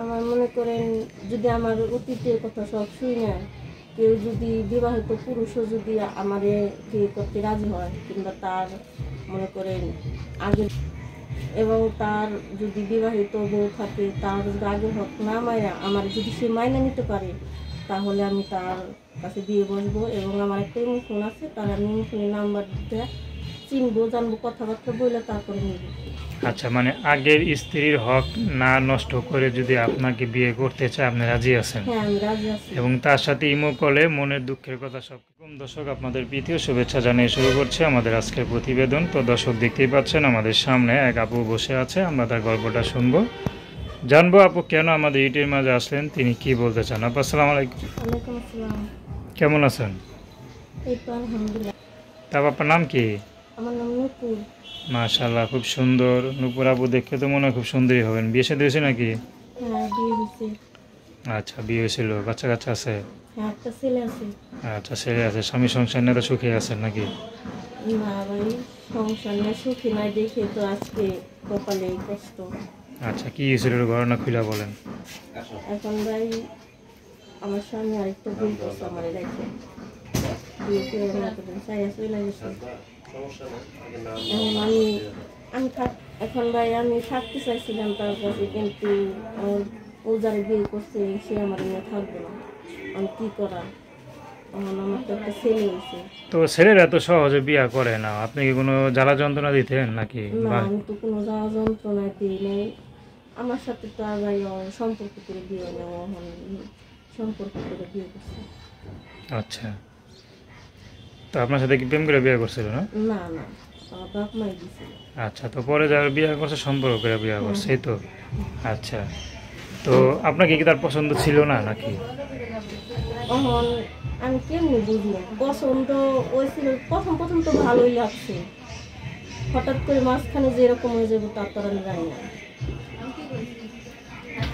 আমার মনে করেন যদি আমার অতীতের কথা সব শুই না, কেউ যদি বিবাহিত পুরুষও যদি আমারে বিয়ে করতে রাজি হয়, কিংবা তার মনে করেন আগে এবং তার যদি বিবাহিত বউ থাকে, তার যদি আগে হক না মায়া আমার যদি সে মাইনা নিতে পারে, তাহলে আমি তার কাছে দিয়ে বসবো এবং আমার একটা ফোন আছে, তার আমি ফোনের নাম্বার দিয়ে চিনবো জানব কথাবার্তা বলে তারপরে নিব। আচ্ছা মানে আগের স্ত্রীর হক না নষ্ট করে যদি আপনাকে বিয়ে করতে চায় আপনি রাজি আছেন? হ্যাঁ আমি রাজি আছি। এবং তার সাথে ইমো কলে মনের দুঃখের কথা সব দর্শক আপনাদের প্রীতীয় শুভেচ্ছা জানিয়ে শুরু করছে আমাদের আজকের প্রতিবেদন। তো দর্শক দেখতেই পাচ্ছেন আমাদের সামনে এক আপু বসে আছে আমরা তার গল্পটা শুনব। জানব আপু কেন আমাদের ইউটিউবের মাঝে আসলেন? তিনি কি বলতে চান? আপু আসসালামু আলাইকুম। কেমন আছেন? তারপর আপনার নাম কি? আমার নাম নুপুর মাশাল্লাহ খুব সুন্দর। নুপুর আপু দেখে তো মনে হয় খুব সুন্দরই হবেন। বিয়ে সাথে হয়েছে নাকি? হ্যাঁ বিয়ে হয়েছে। আচ্ছা বিয়ে হয়েছিল। বাচ্চা কাচ্চা আছে? হ্যাঁ একটা ছেলে আছে। আচ্ছা ছেলে আছে। স্বামী সংসার নিয়ে তো সুখী আছেন নাকি? না ভাই সংসার নিয়ে সুখী নাই দেখে তো আজকে কপালে কষ্ট। আচ্ছা কি হয়েছিল ঘটনা খুলে বলেন। এখন ভাই আমার স্বামী আরেকটা বিয়ে করছে আমার রেখে বিয়ে করে গেছে। এখন আমি আমি থাক এখন ভাই আমি থাকতে চাইছিলাম তার কাছে কিন্তু আমার ও বিয়ে করছে সে আমার নিয়ে থাকবে না। আমি কী করা তো ছেলেরা তো সহজে বিয়া করে না। আপনি কি কোনো জ্বালা যন্ত্রণা দিতেন নাকি? না আমি তো কোনো জ্বালা যন্ত্রণা দিই নাই। আমার সাথে তো আর ভাই সম্পর্ক করে বিয়ে নেওয়া সম্পর্ক করে বিয়ে করছে। আচ্ছা। তো আপনার সাথে কি প্রেম করে বিয়ে করছিল না? না না। আচ্ছা তো পরে যারা বিয়ে করছে সম্পর্ক করে বিয়ে করছে এই তো? আচ্ছা তো আপনাকে কি তার পছন্দ ছিল না নাকি? আমি কেমনি বুঝব? পছন্দ হয়েছিল প্রথম প্রথম তো ভালোই লাগছে। হঠাৎ করে মাঝখানে যেরকম হয়ে যাব তার তো আমি জানি না।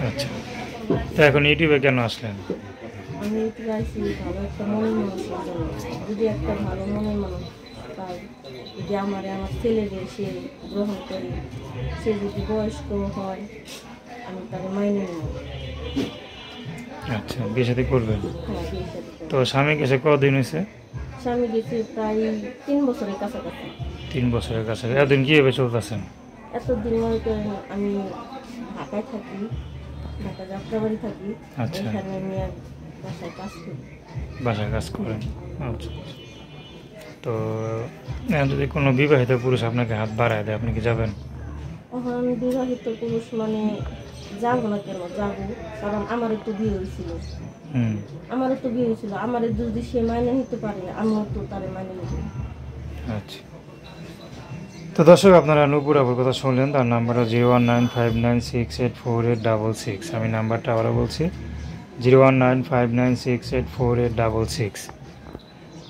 আচ্ছা তো এখন ইউটিউবে কেন আসলেন? আমি একটু গাইছি ভালো একটা মনের জন্য যদি একটা ভালো মনের মানুষ পাই যদি আমার আমার ছেলেদের সে গ্রহণ করে সে যদি বয়স্ক হয় আমি তাকে মাইনে নেব। আচ্ছা বিয়ে সাথে করবেন? হ্যাঁ। তো স্বামী কাছে কদিন হয়েছে? স্বামী গেছে প্রায় তিন বছরের কাছাকাছি। তিন বছরের কাছে এতদিন কীভাবে চলতেছেন? এতদিন করেন আমি ঢাকায় থাকি ঢাকা যাত্রাবাড়ি থাকি। আচ্ছা। আমি বাসায় কাজ করেন? আচ্ছা আচ্ছা। তো এখন যদি কোনো বিবাহিত পুরুষ আপনাকে হাত বাড়ায় দেয় আপনি কি যাবেন? এখন আমি বিবাহিত পুরুষ মানে যাব না কেন? যাব। কারণ আমারও তো বিয়ে হয়েছিল। হুম। আমারও তো বিয়ে হয়েছিল। আমার যদি সে মাইনে নিতে পারে আমিও তো তারে মাইনে নেব। আচ্ছা। তো দর্শক আপনারা নূপুর আবুর কথা শুনলেন তার নাম্বারটা zero one nine five nine six eight four eight double six. আমি নাম্বারটা আবারও বলছি zero one nine five nine six eight four eight double six.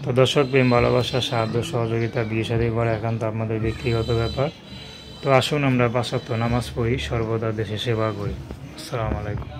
তো দর্শক, প্রেম, ভালোবাসা, সাহায্য, সহযোগিতা, বিয়ে সাদী করা একান্ত আপনাদের ব্যক্তিগত ব্যাপার। তো আসুন আমরা পাশাত্য নামাজ পড়ি, সর্বদা দেশে সেবা করি। আসসালামু আলাইকুম।